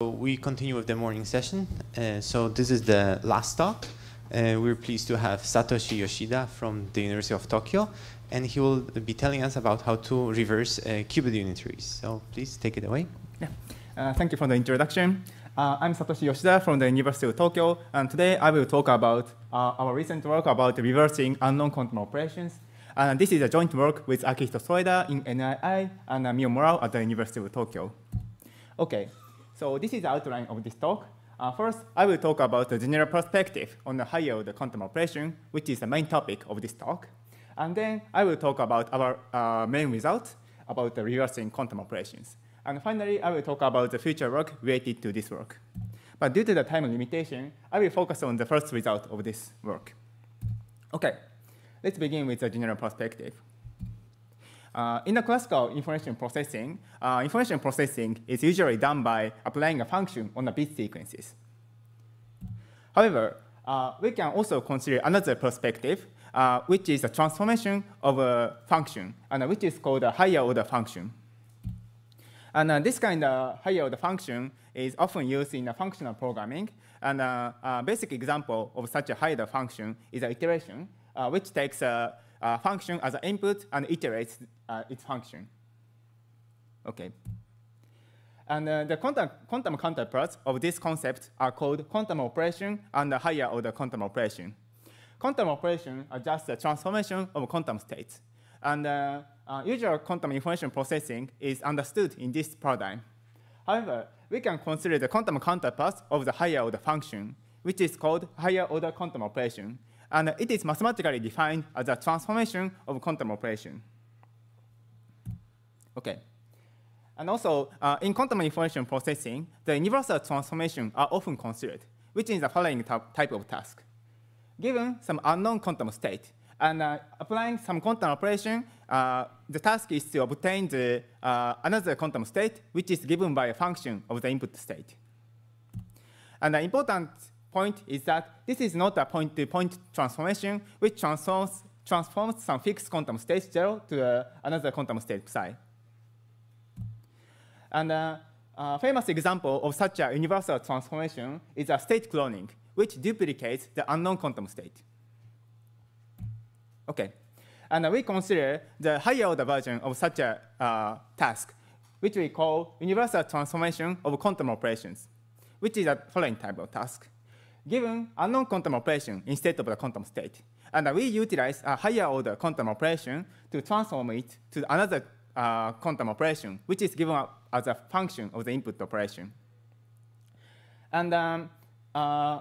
We continue with the morning session. Uh, so this is the last talk. Uh, we're pleased to have Satoshi Yoshida from the University of Tokyo, and he will be telling us about how to reverse uh, qubit unitaries. So please take it away. Yeah. Uh, thank you for the introduction. Uh, I'm Satoshi Yoshida from the University of Tokyo, and today I will talk about uh, our recent work about reversing unknown quantum operations. And this is a joint work with Akihito Soeda in NII and Mio Murao at the University of Tokyo. Okay, so this is the outline of this talk. Uh, first, I will talk about the general perspective on the higher order quantum operation, which is the main topic of this talk. And then I will talk about our uh, main result about the reversing quantum operations. And finally, I will talk about the future work related to this work. But due to the time limitation, I will focus on the first result of this work. Okay, let's begin with the general perspective. Uh, in the classical information processing, uh, information processing is usually done by applying a function on the bit sequences. However, uh, we can also consider another perspective, uh, which is a transformation of a function, and which is called a higher order function. And uh, this kind of higher order function is often used in functional programming. And uh, a basic example of such a higher order function is an iteration, which takes a uh, function as an input and iterates uh, its function. Okay. And uh, the quantum, quantum counterparts of this concept are called quantum operation and the higher order quantum operation. Quantum operation are just a transformation of quantum states. And uh, uh, usual quantum information processing is understood in this paradigm. However, we can consider the quantum counterparts of the higher order function, which is called higher order quantum operation, and it is mathematically defined as a transformation of quantum operation. Okay. And also, uh, in quantum information processing, the universal transformation are often considered, which is the following type of task. Given some unknown quantum state, and uh, applying some quantum operation, uh, the task is to obtain the, uh, another quantum state, which is given by a function of the input state. And the important point is that this is not a point-to-point -point transformation, which transforms, transforms some fixed quantum state 0 to uh, another quantum state psi. And uh, a famous example of such a universal transformation is a state cloning, which duplicates the unknown quantum state. Okay. And uh, we consider the higher order version of such a uh, task, which we call universal transformation of quantum operations, which is a following type of task given unknown quantum operation instead of the quantum state. And we utilize a higher order quantum operation to transform it to another uh, quantum operation, which is given as a function of the input operation. And um, uh,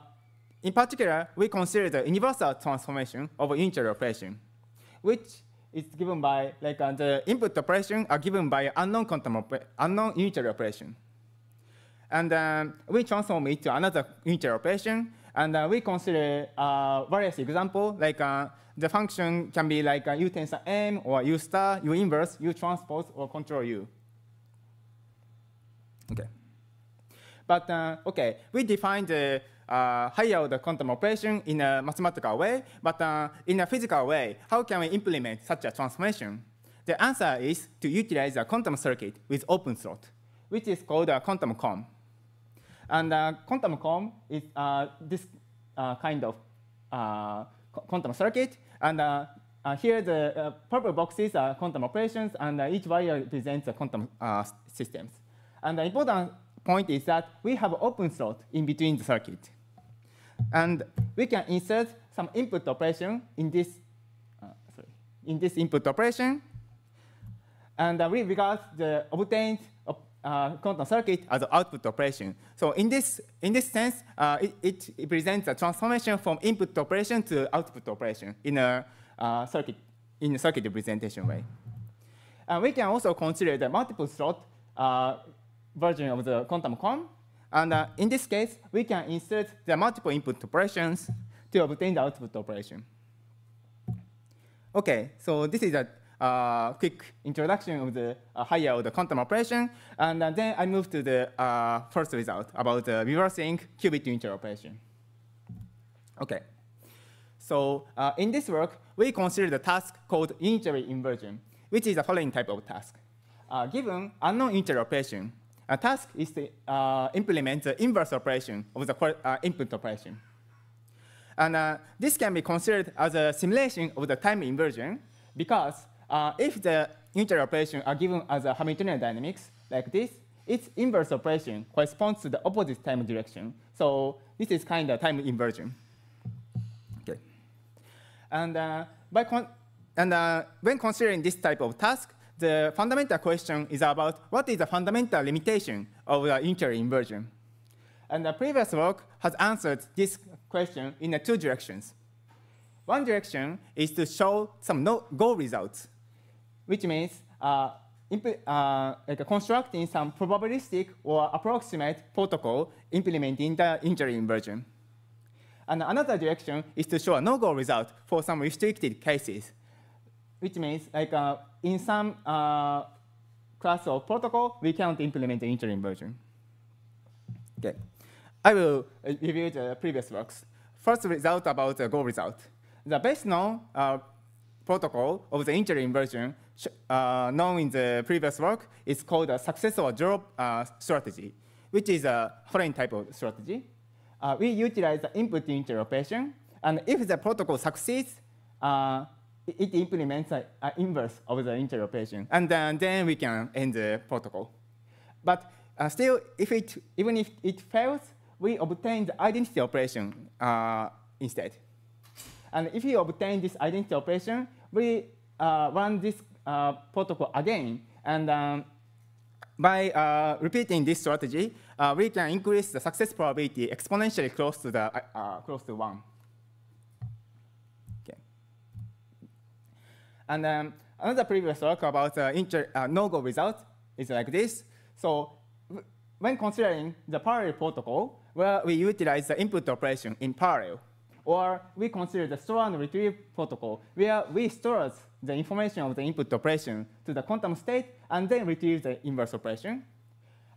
in particular, we consider the universal transformation of unitary operation, which is given by, like, uh, the input operation are given by unknown quantum unknown unitary operation. And um, we transform it to another unitary operation, and uh, we consider uh, various examples, like uh, the function can be like u tensor m, or u star, u inverse, u transpose, or control u. Okay. But uh, okay, we define the uh, higher order quantum operation in a mathematical way, but in a physical way, how can we implement such a transformation? The answer is to utilize a quantum circuit with open slot, which is called a quantum comb. And uh, quantum comb is uh, this uh, kind of uh, quantum circuit. And uh, uh, here the purple boxes are quantum operations, and each wire represents a quantum systems. And the important point is that we have open slot in between the circuit. And we can insert some input operation in this, sorry, in this input operation. And we regard the obtained uh, quantum circuit as an output operation. So in this, in this sense, uh, it, it, presents a transformation from input operation to output operation in a uh, circuit, in a circuit representation way. And we can also consider the multiple slot uh, version of the quantum comb. And uh, in this case, we can insert the multiple input operations to obtain the output operation. Okay, so this is a uh, quick introduction of the uh, higher order quantum operation, and uh, then I move to the uh, first result about reversing qubit unitary operation. Okay, so uh, in this work, we consider the task called unitary inversion, which is the following type of task. Uh, given unknown unitary operation, A task is to implement the inverse operation of the input operation. And this can be considered as a simulation of the time inversion because uh, if the unitary operation are given as a Hamiltonian dynamics like this, its inverse operation corresponds to the opposite time direction. So this is kind of time inversion. Okay. And, uh, by and uh, when considering this type of task, the fundamental question is about what is the fundamental limitation of the unitary inversion. And the previous work has answered this question in two directions. One direction is to show some no go results, which means uh, uh, like constructing some probabilistic or approximate protocol implementing the unitary inversion. And another direction is to show a no-go result for some restricted cases, which means like uh, in some uh, class of protocol, we cannot implement the unitary inversion. Okay. I will uh, review the previous works. First result about the go result. The best known uh, protocol of the unitary inversion uh, known in the previous work is called a success or drop uh, strategy, which is a foreign type of strategy. Uh, we utilize the input unitary and if the protocol succeeds, uh, it implements an inverse of the unitary operation, and then, then we can end the protocol. But uh, still, if it, even if it fails, we obtain the identity operation uh, instead. And if we obtain this identity operation, we run this uh, protocol again. And um, by uh, repeating this strategy, uh, we can increase the success probability exponentially close to the close to one. Okay. And um, another previous work about uh, no-go result is like this. So when considering the parallel protocol, where we utilize the input operation in parallel, or we consider the store and retrieve protocol, where we store the information of the input operation to the quantum state and then retrieve the inverse operation.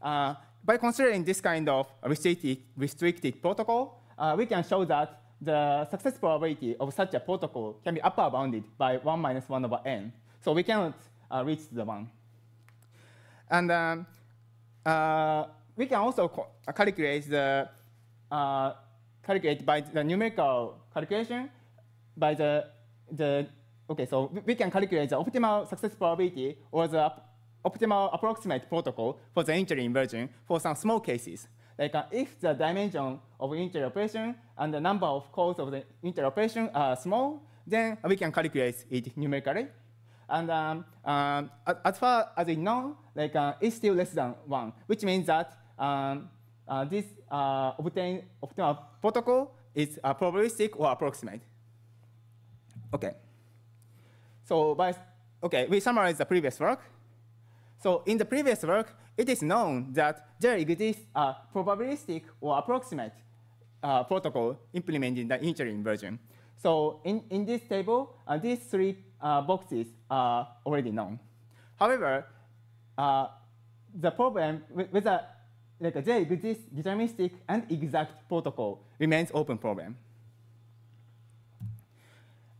Uh, by considering this kind of restricted, restricted protocol, uh, we can show that the success probability of such a protocol can be upper bounded by 1 minus 1 over n. So we cannot uh, reach the 1. And um, uh, we can also calculate the uh, calculate by the numerical calculation by the the Okay, so we can calculate the optimal success probability or the optimal approximate protocol for the unitary inversion for some small cases. Like uh, if the dimension of unitary operation and the number of calls of the unitary operation are small, then we can calculate it numerically. And um, um, as far as we know, like uh, it's still less than one, which means that um, uh, this uh, obtained optimal protocol is uh, probabilistic or approximate. Okay. So by, okay, we summarize the previous work. So in the previous work, it is known that there exists a probabilistic or approximate uh, protocol implementing the unitary inversion. So in, in this table, uh, these three uh, boxes are already known. However, uh, the problem with, with a, like there exists deterministic and exact protocol remains open problem.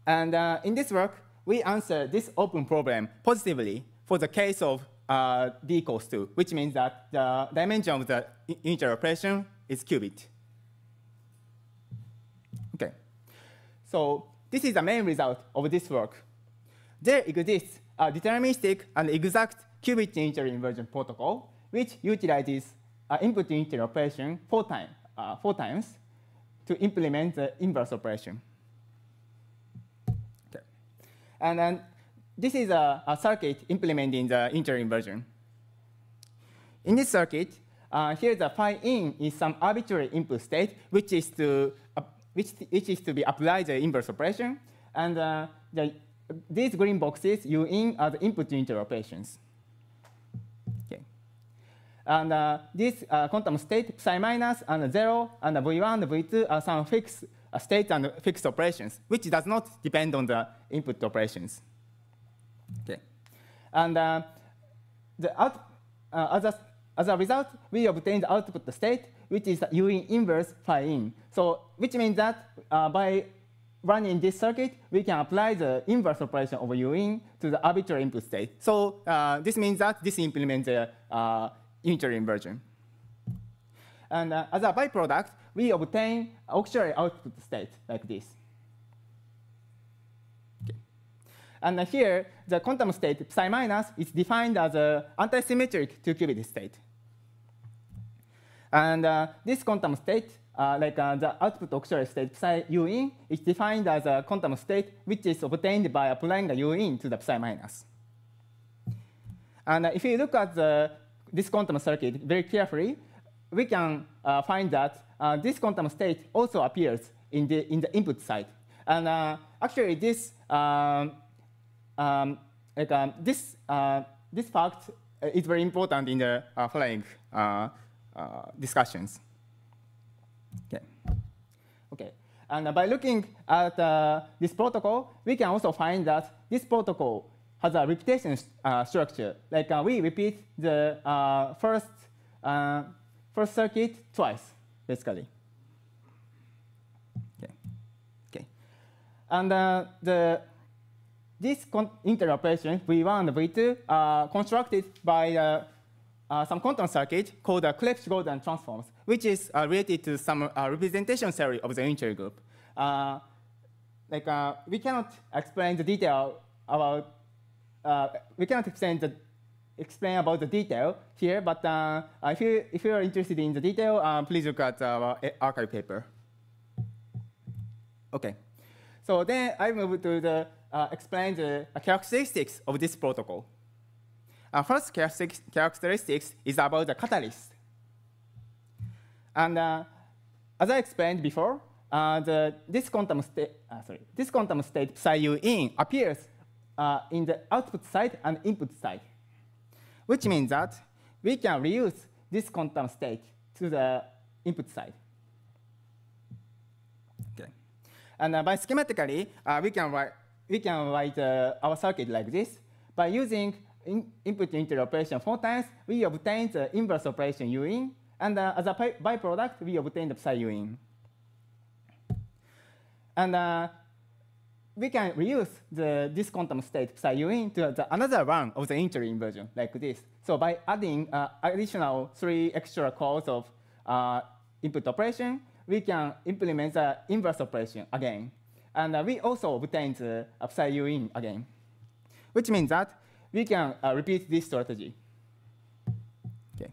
And uh, in this work, we answer this open problem positively for the case of uh, d equals 2, which means that the dimension of the unitary operation is qubit. Okay. So this is the main result of this work. There exists a deterministic and exact qubit unitary inversion protocol, which utilizes uh, input unitary operation four, time, uh, four times to implement the inverse operation. Okay. And then this is a, a circuit implementing the unitary inversion. In this circuit, uh, here the phi in is some arbitrary input state, which is to uh, which, which is to be applied the inverse operation, and uh, the, these green boxes u in are the input unitary operations. And uh, this uh, quantum state psi minus and zero and v1 and v2 are some fixed state and fixed operations, which does not depend on the input operations. Okay. And uh, the out, uh, as, a, as a result, we obtain the output state, which is U in inverse phi in. So which means that uh, by running this circuit, we can apply the inverse operation of U in to the arbitrary input state. So uh, this means that this implements the unitary inversion. And uh, as a byproduct, we obtain auxiliary output state like this. Okay. And uh, here, the quantum state psi minus is defined as an antisymmetric two-qubit state. And uh, this quantum state, uh, like uh, the output auxiliary state psi u in, is defined as a quantum state which is obtained by applying u in to the psi minus. And uh, if you look at the, this quantum circuit very carefully, we can uh, find that uh, this quantum state also appears in the, in the input side. And uh, actually, this, um, um, like, um, this, uh, this fact is very important in the uh, following uh, discussions. Okay. Okay. And by looking at this protocol, we can also find that this protocol has a repetition uh, structure. Like uh, we repeat the uh, first, first circuit twice, basically. Okay. Okay. And the this unitary operation V1 and V2 are constructed by uh, uh, some quantum circuit called the Clebsch-Gordan transforms, which is uh, related to some representation theory of the unitary group. like we cannot explain the detail about uh, we cannot explain the explain about the detail here, but uh, if you if you are interested in the detail, uh, please look at our arXiv paper. Okay, so then I move to the uh, explain the characteristics of this protocol. Uh, first characteristics is about the catalyst. And uh, as I explained before, the, this quantum state, sorry, this quantum state psi u in appears uh, in the output side and input side, which means that we can reuse this quantum state to the input side. Okay. And uh, by schematically, uh, we can write, we can write uh, our circuit like this. By using in input unitary operation four times, we obtain the inverse operation u in, and uh, as a byproduct, we obtain the psi u in. And uh, we can reuse the, this quantum state psi to the, another one of the unitary inversion like this. So by adding uh, additional three extra calls of uh, input operation, we can implement the inverse operation again. And uh, we also obtain the psi u in again, which means that we can uh, repeat this strategy. Okay.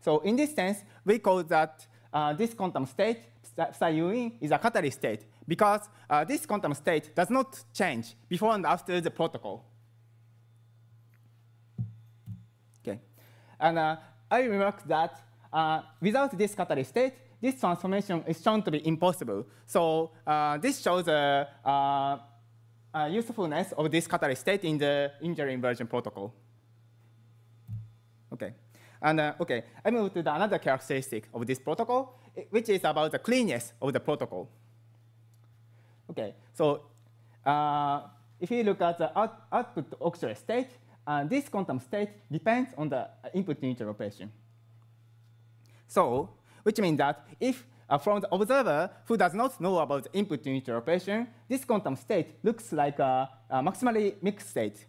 So in this sense, we call that uh, this quantum state psi is a catalyst state because uh, this quantum state does not change before and after the protocol. Okay, and uh, I remarked that uh, without this catalyst state, this transformation is shown to be impossible. So uh, this shows the uh, uh, usefulness of this catalyst state in the unitary inversion protocol. Okay. And okay, I move to the another characteristic of this protocol, which is about the cleanness of the protocol. Okay, so uh, if you look at the out output auxiliary state, uh, this quantum state depends on the input unitary operation. So, which means that if uh, from the observer who does not know about the input unitary operation, this quantum state looks like a, a maximally mixed state.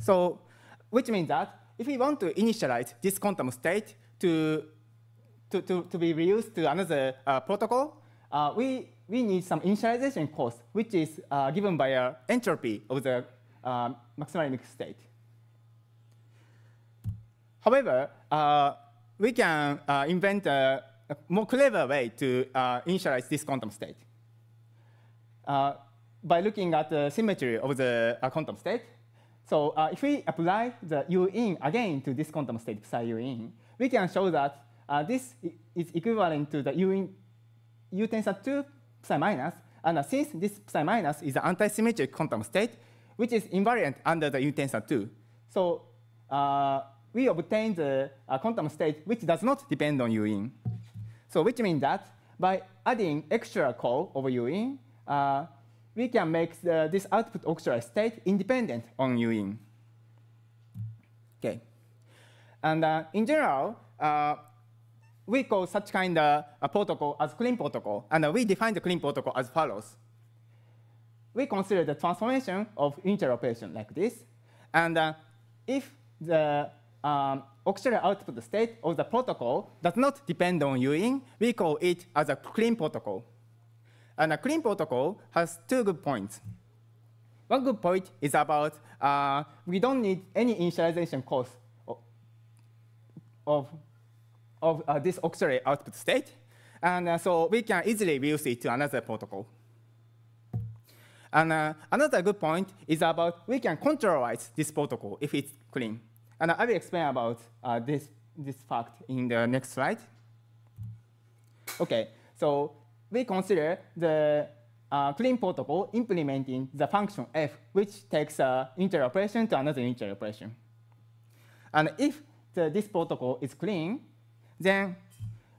So, which means that if we want to initialize this quantum state to, to, to, to be reused to another uh, protocol, uh, we we need some initialization cost, which is uh, given by a entropy of the uh, maximally mixed state. However, uh, we can uh, invent a, a, more clever way to uh, initialize this quantum state. Uh, by looking at the symmetry of the quantum state, so if we apply the u in again to this quantum state psi u in, we can show that this is equivalent to the u in u tensor 2 psi minus. And uh, since this psi minus is an anti-symmetric quantum state, which is invariant under the U tensor 2, so uh, we obtain the uh, quantum state which does not depend on U in. So which means that by adding extra call over U in, uh, we can make the, this output auxiliary state independent on U in. Okay. And uh, in general, we call such kind of a protocol as clean protocol, and we define the clean protocol as follows. We consider the transformation of unitary operation like this, and uh, if the um, auxiliary output state of the protocol does not depend on UIN, we call it as a clean protocol. And a clean protocol has two good points. One good point is about uh, we don't need any initialization cost of, of, uh, this auxiliary output state. And uh, so we can easily reuse it to another protocol. And uh, another good point is about we can controlize this protocol if it's clean. And I will explain about uh, this, this fact in the next slide. OK, so we consider the uh, clean protocol implementing the function f, which takes uh, unitary operation to another unitary operation. And if the, this protocol is clean, then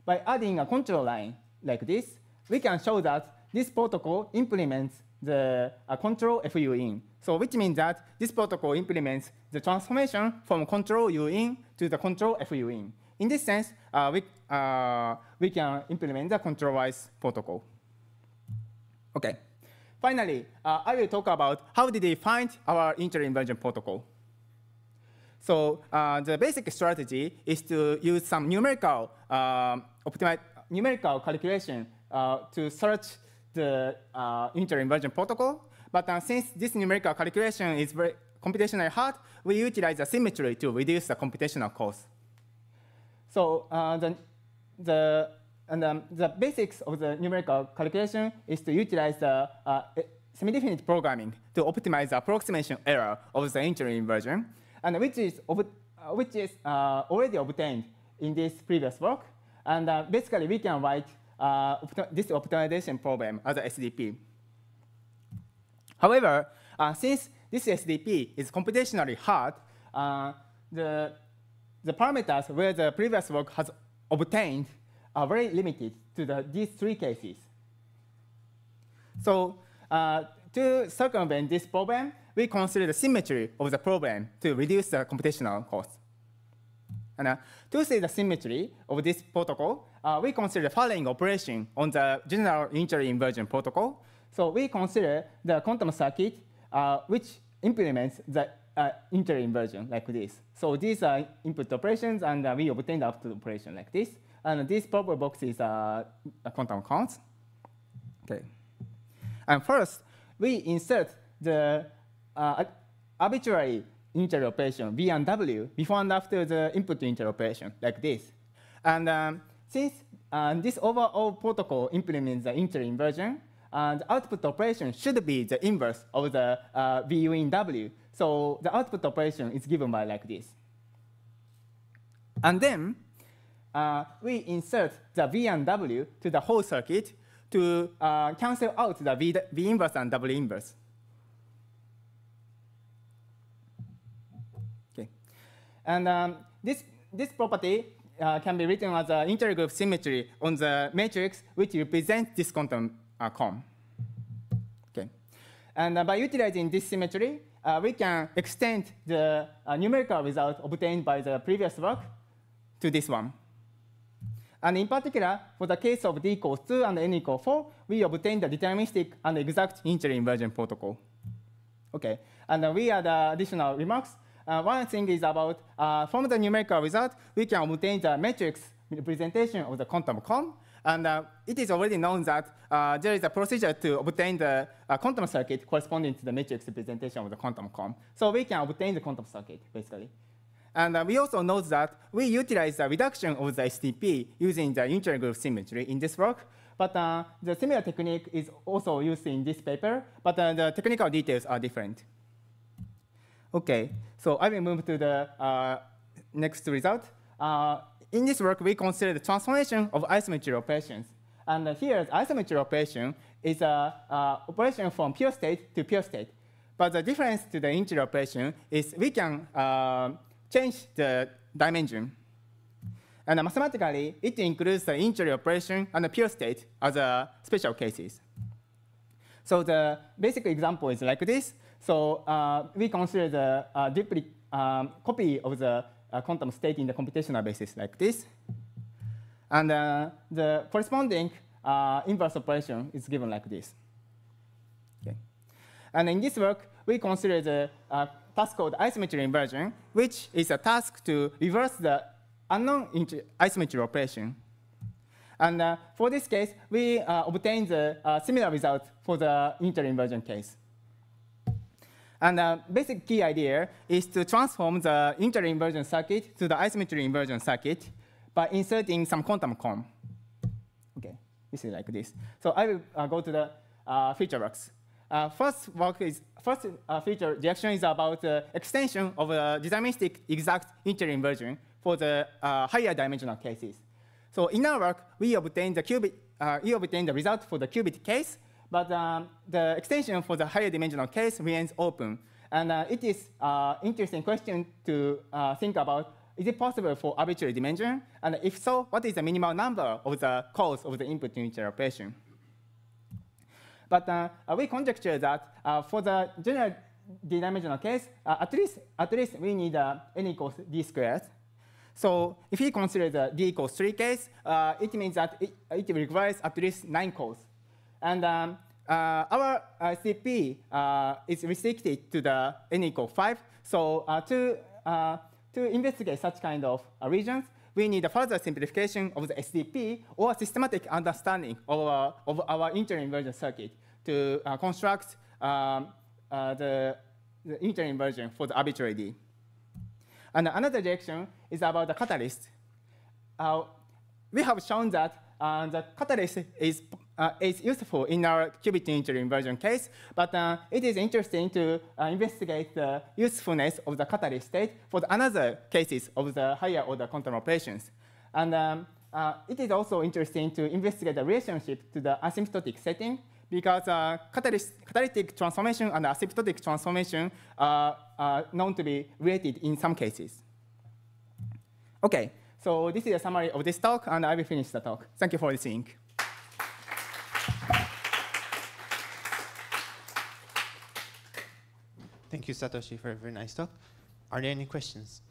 by adding a control line like this, we can show that this protocol implements the uh, control FU in. So which means that this protocol implements the transformation from control U in to the control FU in. In this sense, uh, we, uh, we can implement the control-wise protocol. Okay. Finally, uh, I will talk about how did they find our unitary-inversion protocol. So uh, the basic strategy is to use some numerical uh, numerical calculation uh, to search the uh, unitary-inversion protocol. But uh, since this numerical calculation is very computationally hard, we utilize the symmetry to reduce the computational cost. So uh, the, the, and, um, the basics of the numerical calculation is to utilize the uh, semi-definite programming to optimize the approximation error of the unitary-inversion, and which is, uh, which is uh, already obtained in this previous work. And uh, basically, we can write this optimization problem as a SDP. However, since this SDP is computationally hard, the, the parameters where the previous work has obtained are very limited to the, these three cases. So uh, to circumvent this problem, we consider the symmetry of the problem to reduce the computational cost. And uh, to see the symmetry of this protocol, uh, we consider the following operation on the general unitary-inversion protocol. So we consider the quantum circuit uh, which implements the uh, unitary-inversion like this. So these are input operations, and uh, we obtain the output operation like this. And this proper box is uh, a quantum counts. Okay. And first, we insert the uh, arbitrary unitary operation V and W before and after the input unitary operation like this. And um, since uh, this overall protocol implements the unitary inversion, uh, the output operation should be the inverse of the uh, VU in W. So the output operation is given by like this. And then uh, we insert the V and W to the whole circuit to uh, cancel out the v, v inverse and W inverse. Okay. And um, this, this property uh, can be written as an intergroup symmetry on the matrix which represents this quantum uh. Okay. And uh, by utilizing this symmetry, uh, we can extend the uh, numerical result obtained by the previous work to this one. And in particular, for the case of d equals 2 and n equals 4, we obtain the deterministic and exact unitary-inversion protocol. Okay, and uh, we add additional remarks. Uh, one thing is about, uh, from the numerical result, we can obtain the matrix representation of the quantum comb. And uh, it is already known that uh, there is a procedure to obtain the uh, quantum circuit corresponding to the matrix representation of the quantum comb. So we can obtain the quantum circuit, basically. And uh, we also note that we utilize the reduction of the SDP using the intergroup symmetry in this work. But uh, the similar technique is also used in this paper, but uh, the technical details are different. Okay, so I will move to the uh, next result. Uh, in this work, we consider the transformation of isometry operations. And here, the isometry operation is an operation from pure state to pure state. But the difference to the unitary operation is we can uh, change the dimension. And mathematically, it includes the unitary operation and the pure state as a special cases. So the basic example is like this. So uh, we consider the uh, duplicate um, copy of the uh, quantum state in the computational basis like this. And uh, the corresponding uh, inverse operation is given like this. Okay. And in this work, we consider the uh, task called isometry inversion, which is a task to reverse the unknown isometry operation. And for this case, we obtain the similar result for the unitary inversion case. And the uh, basic key idea is to transform the unitary inversion circuit to the isometry inversion circuit by inserting some quantum comb. Okay, this is like this. So I will uh, go to the uh, feature works. Uh, first work is first uh, feature reaction is about the extension of a deterministic exact unitary inversion for the uh, higher dimensional cases. So in our work, we obtain the qubit, we obtain the result for the qubit case, but um, the extension for the higher dimensional case remains open. And uh, it is uh, interesting question to uh, think about, is it possible for arbitrary dimension? And if so, what is the minimal number of the calls of the input unitary operation? But uh, we conjecture that uh, for the general d-dimensional case, uh, at least at least we need n equals d squared. So if we consider the d equals 3 case, it means that it, it requires at least 9 calls. And um, uh, our uh, CP uh, is restricted to the n equal 5. So to, to investigate such kind of regions, we need a further simplification of the SDP or a systematic understanding of our, of our inversion circuit to uh, construct um, uh, the, the inversion for the arbitrary D. And another direction is about the catalyst. Uh, we have shown that the catalyst is uh, is useful in our qubit unitary inversion case, but uh, it is interesting to uh, investigate the usefulness of the catalyst state for the another cases of the higher order quantum operations. And um, uh, it is also interesting to investigate the relationship to the asymptotic setting because uh, catalyst, catalytic transformation and asymptotic transformation are, are known to be related in some cases. Okay, so this is a summary of this talk, and I will finish the talk. Thank you for listening. Thank you, Satoshi, for a very nice talk. Are there any questions?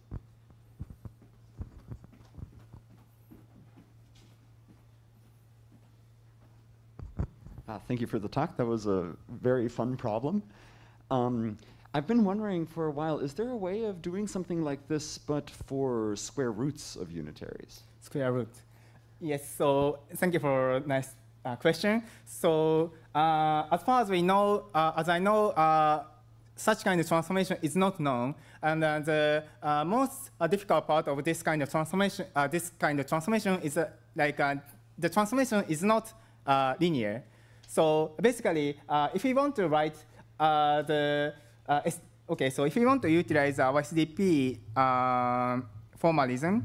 Uh, thank you for the talk. That was a very fun problem. Um, I've been wondering for a while, is there a way of doing something like this, but for square roots of unitaries? Square root. Yes, so thank you for a nice uh, question. So uh, as far as we know, uh, as I know, uh, such kind of transformation is not known. And uh, the uh, most uh, difficult part of this kind of transformation, uh, this kind of transformation is uh, like uh, the transformation is not linear. So basically, if we want to write the okay, so if we want to utilize our SDP formalism,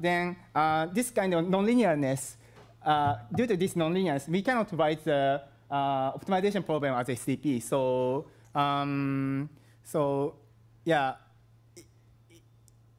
then this kind of nonlinearness, due to this nonlinearness, we cannot write the uh, optimization problem as SDP. So, um, so yeah, it,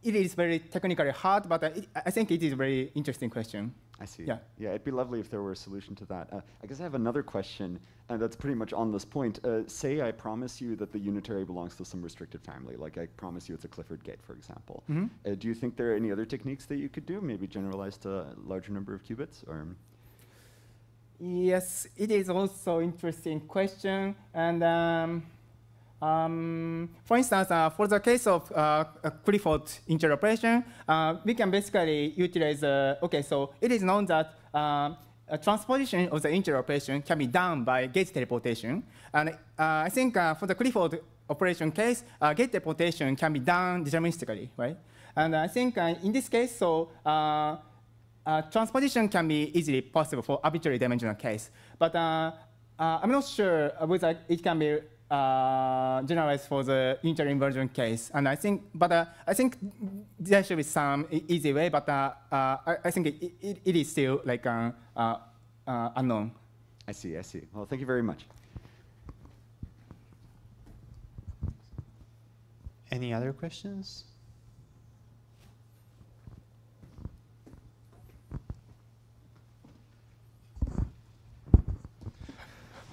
it is very technically hard, but it, I think it is a very interesting question. I see. Yeah. Yeah, it'd be lovely if there were a solution to that. Uh, I guess I have another question, and that's pretty much on this point. Uh, say I promise you that the unitary belongs to some restricted family, like I promise you it's a Clifford gate, for example. Mm -hmm. uh, do you think there are any other techniques that you could do, maybe generalized to a larger number of qubits? or? Yes, it is also interesting question. And um, um, for instance, uh, for the case of uh, Clifford unitary operation, uh, we can basically utilize, uh, okay, so it is known that uh, a transposition of the unitary operation can be done by gate teleportation. And uh, I think for the Clifford operation case, gate teleportation can be done deterministically, right? And I think in this case, so uh, transposition can be easily possible for arbitrary dimensional case. But uh, uh, I'm not sure whether it can be uh, generalized for the unitary inversion case. And I think, but uh, I think there should be some easy way, but uh, I, I, think it, it, it is still like unknown. I see, I see. Well, thank you very much. Any other questions?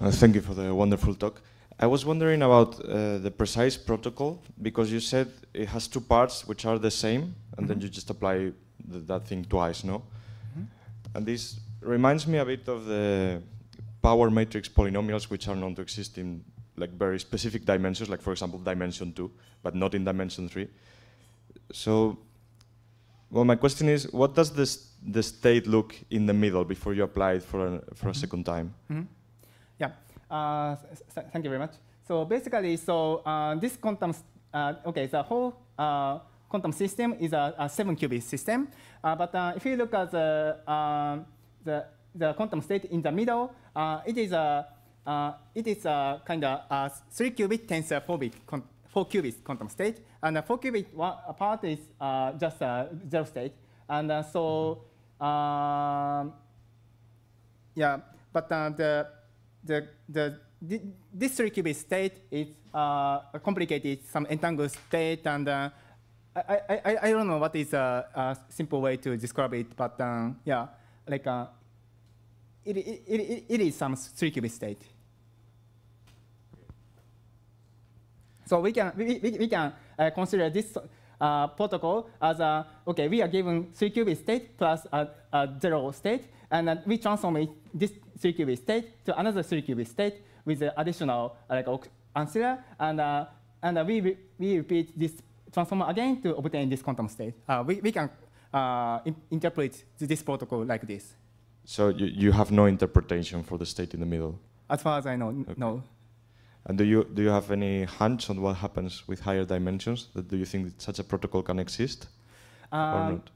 Uh, thank you for the wonderful talk. I was wondering about uh, the precise protocol because you said it has two parts which are the same, and mm -hmm. then mm-hmm. you just apply the, that thing twice, no? Mm -hmm. And this reminds me a bit of the power matrix polynomials which are known to exist in like very specific dimensions, like for example dimension two, but not in dimension three. So, well, my question is, what does this the state look in the middle before you apply it for a, for a second time? Yeah. Uh, thank you very much. So basically, so uh, this quantum, uh, okay, the whole uh, quantum system is a, a seven qubit system. Uh, but uh, if you look at the, the, the quantum state in the middle, it is a it is a kind of a three qubit tensor four bit four qubit quantum state, and the four qubit part is just a zero state, and so yeah, but the the the this three qubit state is uh, a complicated, some entangled state, and uh, I, I, I don't know what is a, a simple way to describe it, but um, yeah, like uh, it, it, it, it is some three qubit state. So we can we, we, we can uh, consider this uh, protocol as a okay. We are given three qubit state plus a, a zero state, and we transform it, this three qubit state to another three qubit state with the additional uh, like ancilla, and uh, and uh, we we repeat this transformer again to obtain this quantum state. we we can in interpret this protocol like this. So you, you have no interpretation for the state in the middle? As far as I know, okay. no. And do you, do you have any hunch on what happens with higher dimensions? That do you think such a protocol can exist um, or not?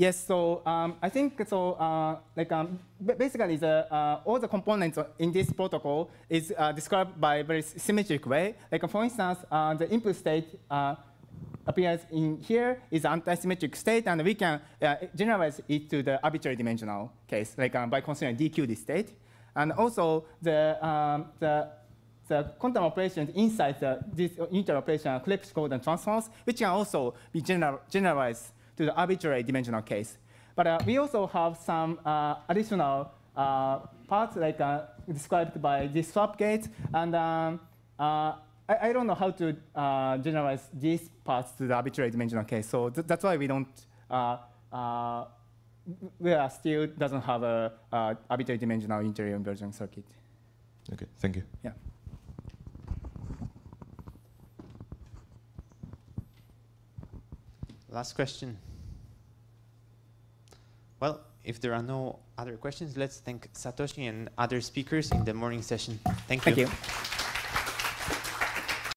Yes, so um, I think so. Uh, like um, basically, the uh, all the components in this protocol is uh, described by a very symmetric way. Like for instance, uh, the input state uh, appears in here is anti-symmetric state, and we can uh, generalize it to the arbitrary dimensional case, like um, by considering DQD state. And also the um, the the quantum operations inside the, this unitary operation are Clebsch-Gordan transforms, which can also be general, generalized to the arbitrary dimensional case. But uh, we also have some uh, additional uh, parts like uh, described by this swap gate. And um, uh, I, I, don't know how to uh, generalize these parts to the arbitrary dimensional case. So th that's why we don't, we are still doesn't have a arbitrary dimensional unitary inversion circuit. Okay, thank you. Yeah. Last question. Well, if there are no other questions, let's thank Satoshi and other speakers in the morning session. Thank you. Thank you.